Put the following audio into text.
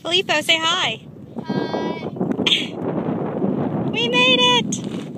Filippo, say hi. Hi. We made it!